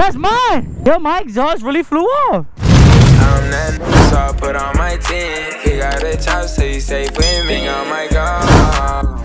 That's mine. Yo, my exhaust really flew off. I'm that so I put on my team. He got a chop, so you safe with me. Oh my god.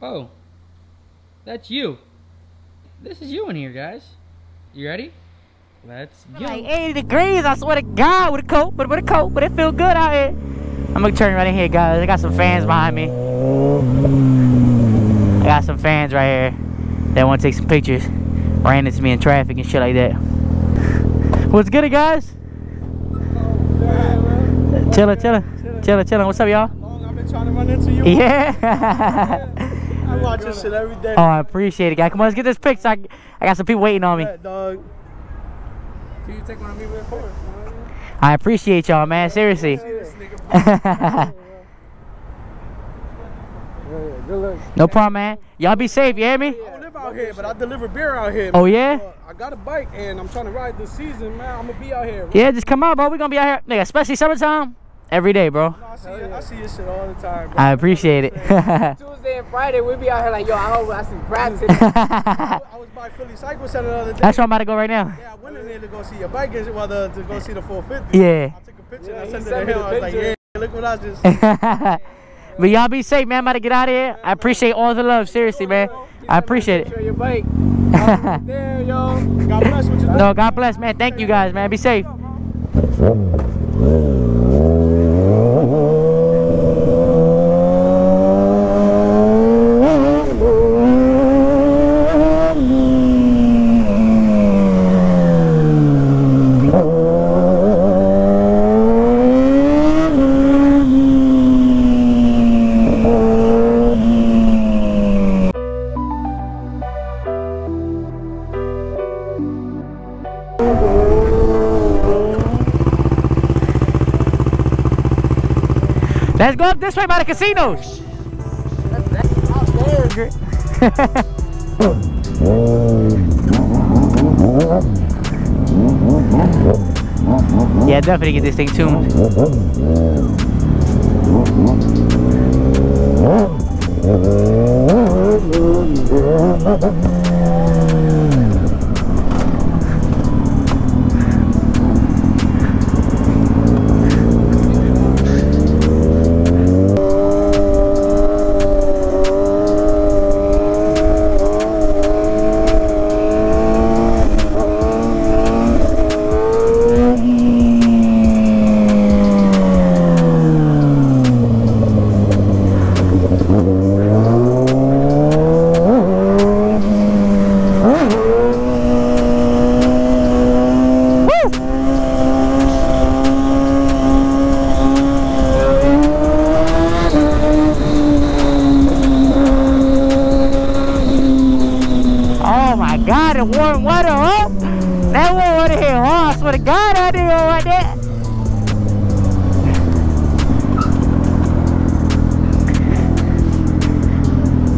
Oh, that's you. This is you in here, guys. You ready? Let's go. Like 80 degrees, I swear to God, with a coat, but with a coat, but it feel good out here. I'm gonna turn right in here, guys. I got some fans behind me. I got some fans right here that want to take some pictures. Ran into me in traffic and shit like that. What's good, guys? Chillin', chillin', chillin', chillin'. What's up, y'all? I've been trying to run into you. Yeah. I watch this shit every day. oh, I appreciate it, guys. Come on, let's get this picture. I, I got some people waiting on me. Yeah, dog. Can you take one of me force? I appreciate y'all, man. Seriously. No problem, man. Y'all be safe, you hear me? I don't live out here, but I deliver beer out here. Oh, man. yeah? Uh, I got a bike and I'm trying to ride this season, man. I'm gonna be out here. Yeah, just come out, bro. we going to be out here, nigga, especially summertime. Every day, bro. No, I see, it, I see your shit all the time. Bro. I appreciate it. Tuesday and Friday, we'll be out here like, yo, I hope I see Braap today. I was by Philly Cycle Center the other day. That's where I'm about to go right now. Yeah, I went in there to go see your bike, and well, the, to go see the 450. Yeah. I took a picture Yeah, and I he sent it sent to him. I was like, yeah, look what I just. but y'all be safe, man. I'm about to get out of here. I appreciate all the love. Seriously, man. I appreciate it. your bike. there, yo. God bless what you no, God bless, man. Thank you guys, man. Be safe. Up this way by the casinos. yeah, definitely get this thing tuned.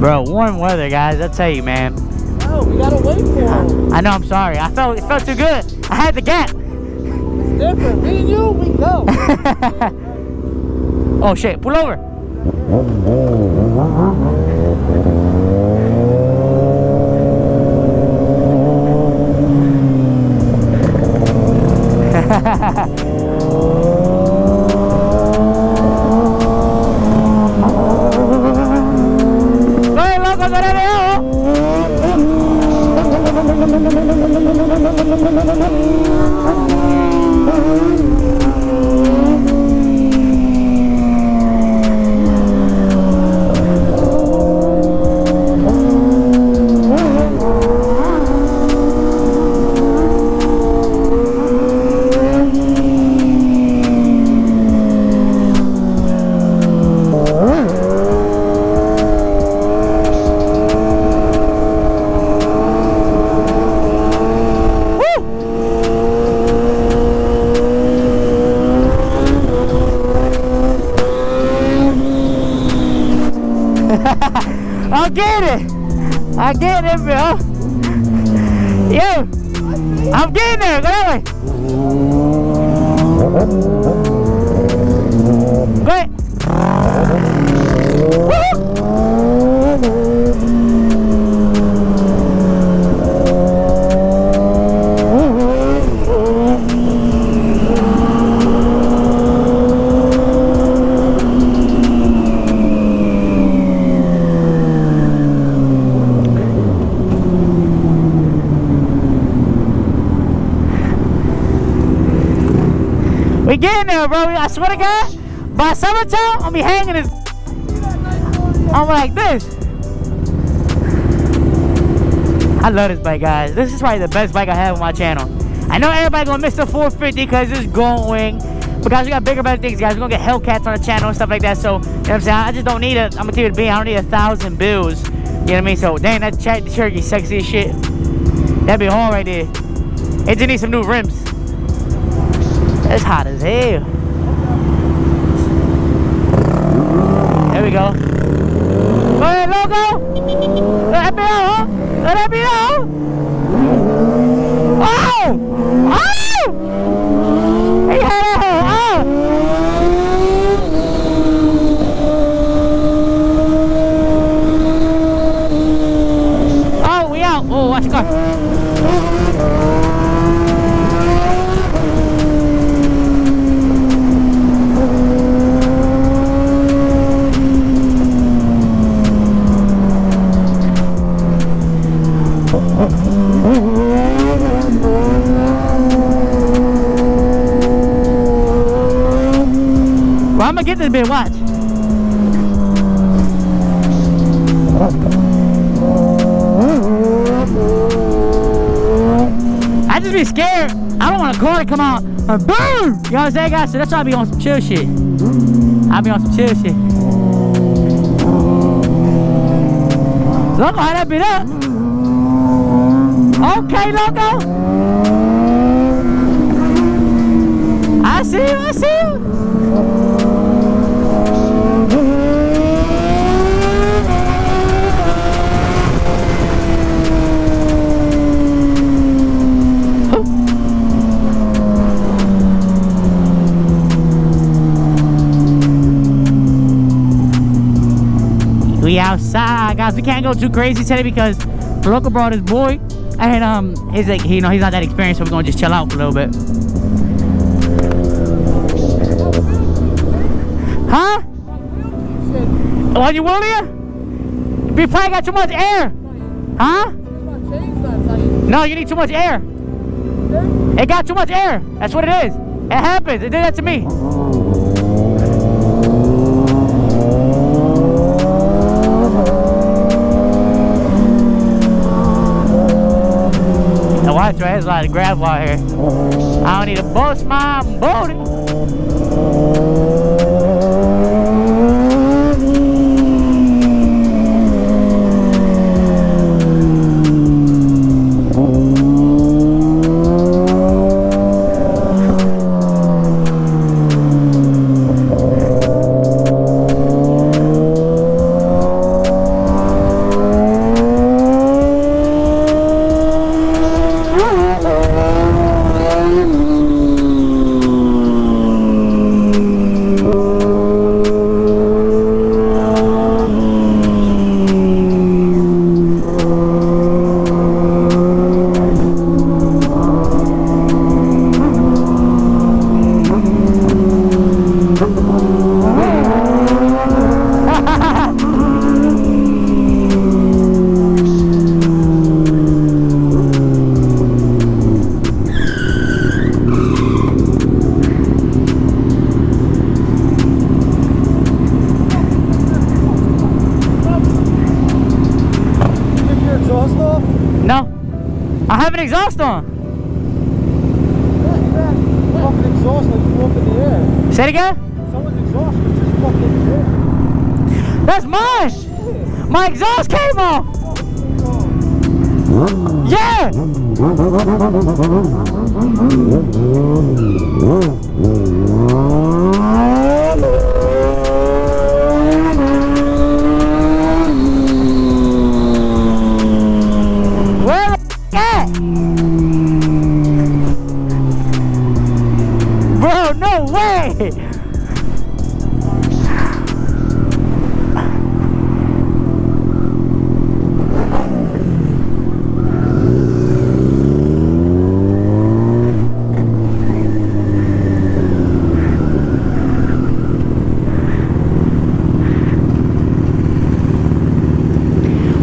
Bro, warm weather, guys. I tell you, man. No, we gotta wait for him. I know. I'm sorry. I felt it felt too good. I had the gap. Different. Me and you, we go. oh shit! Pull over. ¡Oye, I I get it, bro. Yo, I'm getting there. Go. Go ahead. Woo! Bro. I swear to God, by summertime, I'm gonna be hanging this. I'm like this. I love this bike, guys. This is probably the best bike I have on my channel. I know everybody gonna miss the 450 because it's going. But guys, we got bigger, better things, guys. We're gonna get Hellcats on the channel and stuff like that. So, you know what I'm saying? I just don't need it. I'm gonna keep it being, I don't need a thousand bills. You know what I mean? So, dang, that Ch Cherokee sexy as shit. That'd be hard right there. It just needs some new rims. It's hot as hell. We go. Go ahead, logo. Let that out? Let that out. Oh! Oh! To come out and boom. You know what I'm saying, guys? So that's why I be on some chill shit. I be on some chill shit. Look, how that bit up. Okay, loco. I see you. I see you. We outside, guys. We can't go too crazy today because Loco brought his boy, and um, he's like, you know, he's not that experienced, so we're gonna just chill out for a little bit. Huh? On your wheelie? We probably got too much air. Huh? No, you need too much air. It got too much air. That's what it is. It happens. It did that to me. Watch, right? There's a lot of gravel out here. I don't need to bust my booty. An exhaust on. Yeah, fucking exhaust like you up in the air. Say it again. Someone's exhaust was just fucking in the air. That's mine. My exhaust came off. Yeah. Where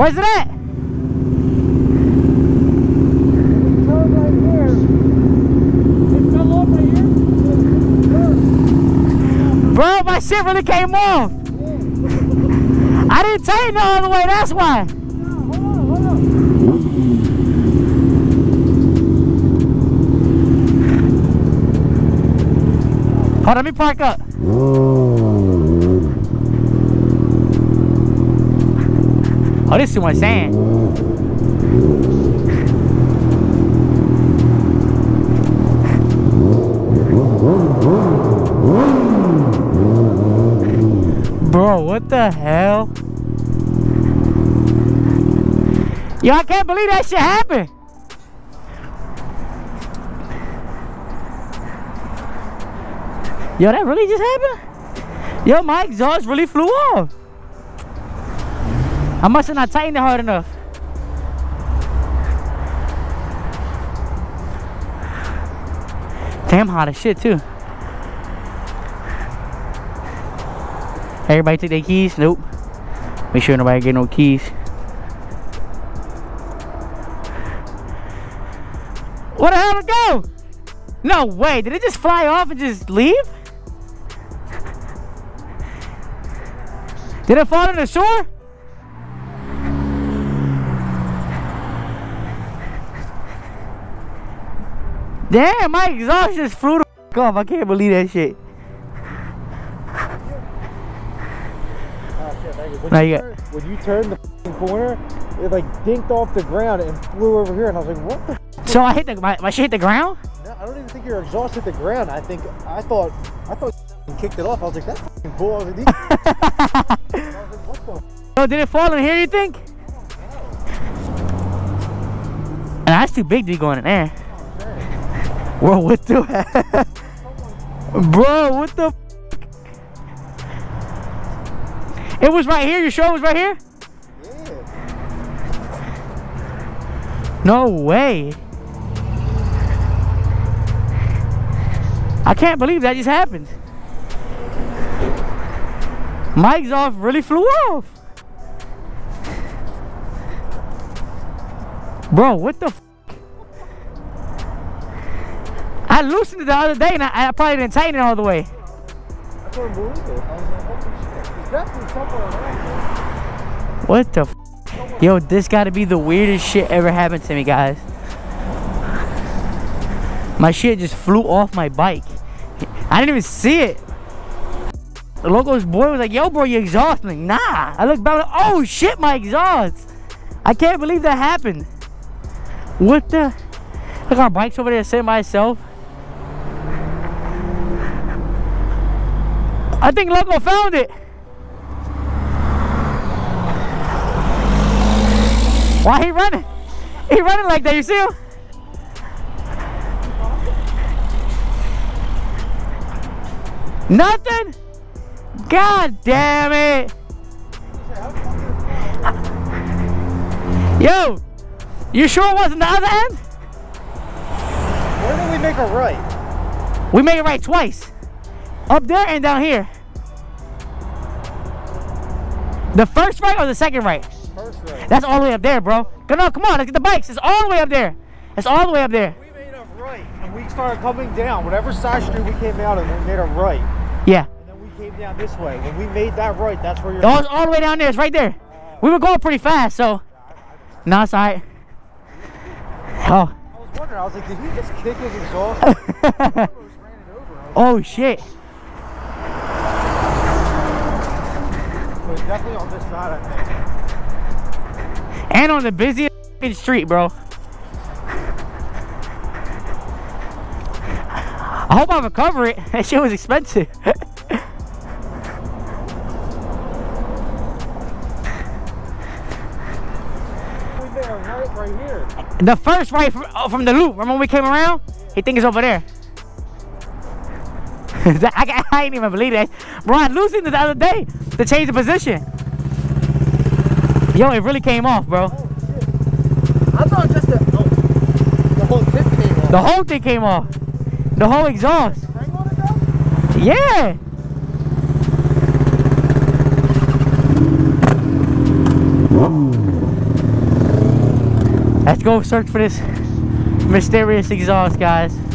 Where's it at? Bro, my shit really came off. I didn't tighten it all the way, that's why. Hold on, let me park up. Oh, this is too much sand. Bro, what the hell? Yo, I can't believe that shit happened. Yo, that really just happened? Yo, my exhaust really flew off. I must have not tightened it hard enough. Damn hot as shit too. Everybody take their keys? Nope. Make sure nobody get no keys. Where the hell it go? No way. Did it just fly off and just leave? Did it fall on the shore? Damn, my exhaust just flew the f- off. I can't believe that shit. When, Now you you turn, when you turned the corner, it like dinked off the ground and flew over here, and I was like, "What the?" So I hit the my, my shit hit the ground. No, I don't even think your exhaust hit the ground. I think I thought I thought you kicked it off. I was like, "That's f***ing cool." I was like, I was like, "What the?" Oh, did it fall in here? You think? Nah, that's too big to be going in there. Bro, what the? Bro, what the? It was right here. your show was right here? Yeah. No way. I can't believe that just happened. Mike's off really flew off. Bro, what the I loosened it the other day and I, I probably didn't tighten it all the way. I couldn't believe it. I was like, "Holy shit!" Definitely around. What the f- Yo, this gotta be the weirdest shit ever happened to me, guys. My shit just flew off my bike. I didn't even see it. The Loco's boy was like, yo, bro, you exhaust. Like, nah. I looked back, like, oh shit, my exhaust. I can't believe that happened. What the? Look, our bike's over there sitting by itself. I think Loco found it. Why he running? He running like that, you see him? Nothing? God damn it. Yo, you sure it wasn't the other end? Where did we make a right? We made it right twice. Up there and down here. The first right or the second right? First right. That's all the way up there, bro. Come on, come on, let's get the bikes. It's all the way up there. It's all the way up there. We made a right, and we started coming down. Whatever side street we came out of, we made a right. Yeah. And then we came down this way. When we made that right, that's where you're. Oh, it's all the way down there. It's right there. We were going pretty fast, so. No, it's alright. Oh. I was wondering. I was like, did he just kick his exhaust? I just ran it over. Oh, shit. It's definitely on this side, I think. And on the busiest street, bro. I hope I recover it. That shit was expensive. Right here. the first right from, oh, from the loop. Remember when we came around? He think it's over there. I, ca- I ain't even believe that. Bro, I loosened it the other day to change the position. Yo, it really came off, bro. I thought just the oh, the whole tip came off. The whole thing came off. The whole exhaust. spring on it though? Yeah. Let's go search for this mysterious exhaust, guys.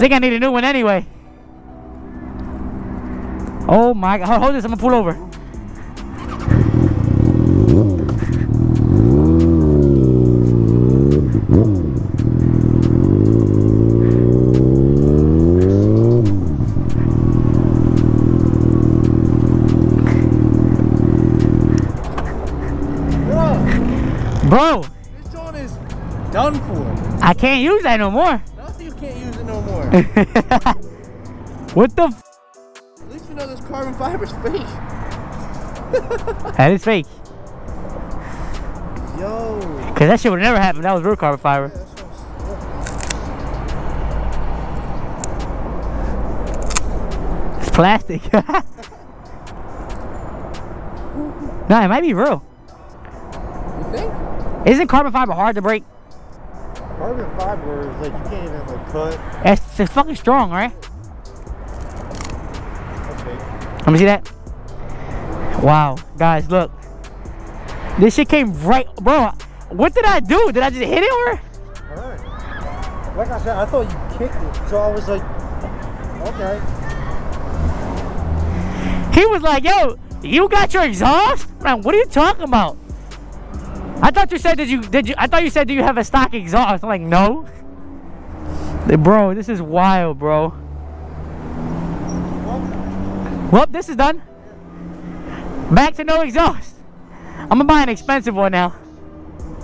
Think I need a new one anyway. Oh my god. Hold, this, I'm gonna pull over. Bro, Bro, this joint is done for. I can't use that no more. what the f- At least you know this carbon fiber's fake. That is fake. Yo. Cause that shit would never happen. That was real carbon fiber. That's so It's plastic. no, it might be real. You think? Isn't carbon fiber hard to break? Carbon fiber is like you can't even like cut. It's, it's fucking strong, right? Fake. Let me see that. Wow, guys, look. This shit came right, bro. What did I do? Did I just hit it or? Alright. Like I said, I thought you kicked it. So I was like, okay. He was like, "Yo, you got your exhaust? Man, what are you talking about?" I thought you said did you did you? I thought you said do you have a stock exhaust? I'm like, no. Bro, this is wild, bro. Well, this is done. Back to no exhaust. I'm gonna buy an expensive one now.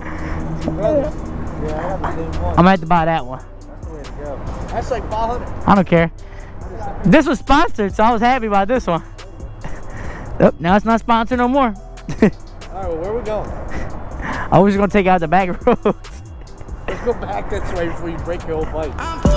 I got the same one. I'm gonna have to buy that one. That's the way to go. That's like 500. I don't care. This was sponsored, so I was happy about this one. Yep, now it's not sponsored no more. Alright, well, where we going? I was just gonna take out the back roads. Go back this way before you break your whole bike.